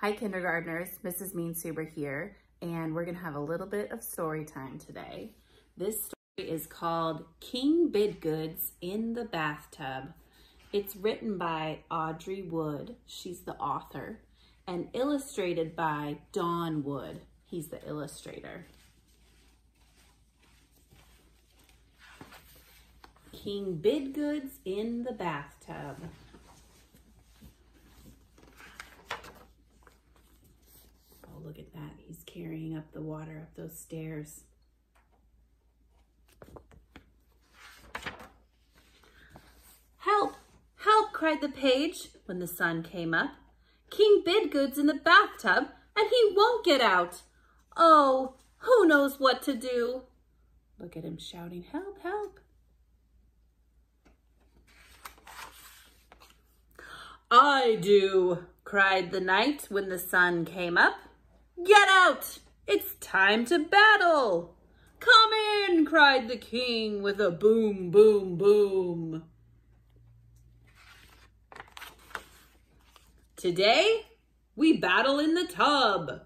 Hi kindergartners, Mrs. Meenzhuber here, and we're gonna have a little bit of story time today. This story is called King Bidgood's in the Bathtub. It's written by Audrey Wood, she's the author, and illustrated by Don Wood, he's the illustrator. King Bidgood's in the Bathtub. look at that. He's carrying up the water up those stairs. Help! Help! cried the page when the sun came up. King Bidgood's in the bathtub and he won't get out. Oh, who knows what to do? Look at him shouting, help, help. I do, cried the knight when the sun came up. Get out! It's time to battle! Come in, cried the king with a boom, boom, boom. Today, we battle in the tub.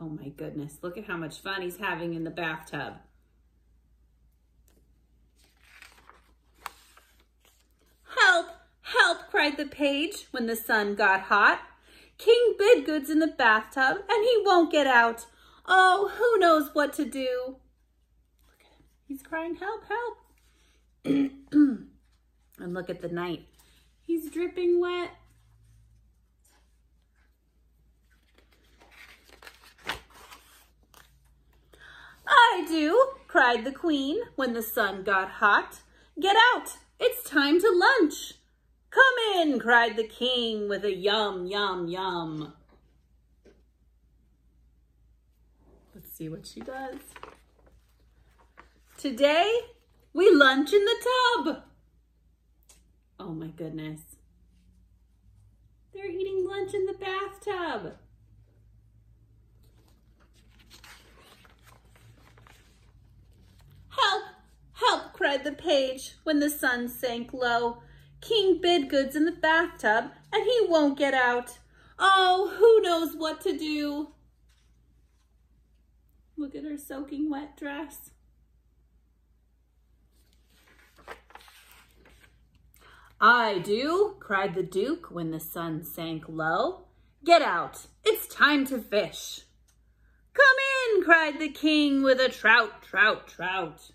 Oh my goodness, look at how much fun he's having in the bathtub. Help, help, cried the page when the sun got hot. King Bidgood's in the bathtub and he won't get out. Oh, who knows what to do? Look at him. He's crying, help, help. and look at the knight. He's dripping wet. I do, cried the queen when the sun got hot. Get out, it's time to lunch. Come in, cried the king with a yum, yum, yum. Let's see what she does. Today, we lunch in the tub. Oh my goodness. They're eating lunch in the bathtub. Help, help, cried the page when the sun sank low. King Bidgood's in the bathtub and he won't get out. Oh, who knows what to do? Look at her soaking wet dress. I do, cried the Duke when the sun sank low. Get out, it's time to fish. Come in, cried the king with a trout, trout, trout.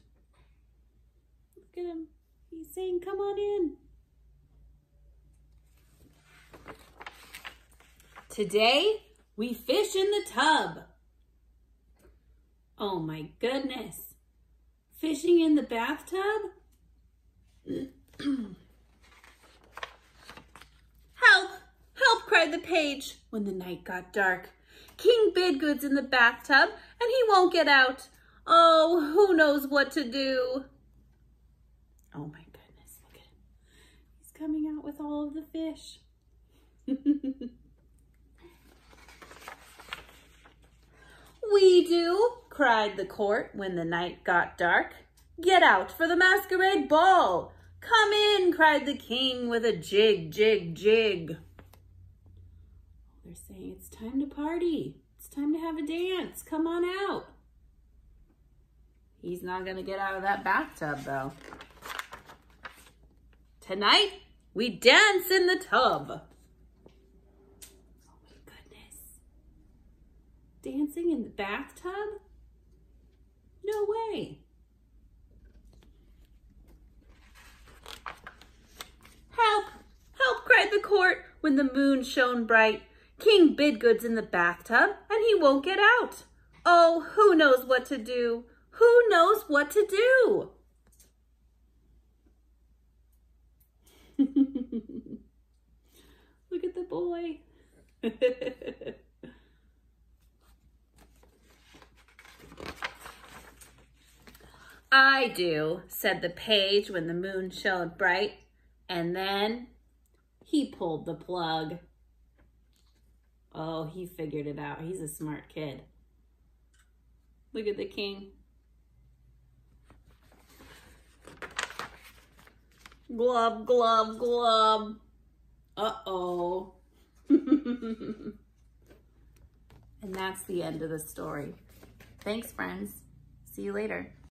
Look at him, he's saying, come on in. Today, we fish in the tub. Oh my goodness. Fishing in the bathtub? help! Help! cried the page when the night got dark. King Bidgood's in the bathtub and he won't get out. Oh, who knows what to do? Oh my goodness, look at him. He's coming out with all of the fish. We do, cried the court when the night got dark. Get out for the masquerade ball. Come in, cried the king with a jig, jig, jig. They're saying it's time to party. It's time to have a dance. Come on out. He's not going to get out of that bathtub, though. Tonight, we dance in the tub. Dancing in the bathtub? No way. Help! Help! cried the court when the moon shone bright. King Bidgood's in the bathtub and he won't get out. Oh, who knows what to do? Who knows what to do? Look at the boy. I do, said the page when the moon shone bright. And then he pulled the plug. Oh, he figured it out. He's a smart kid. Look at the king. Glub, glub, glub. Uh-oh. And that's the end of the story. Thanks, friends. See you later.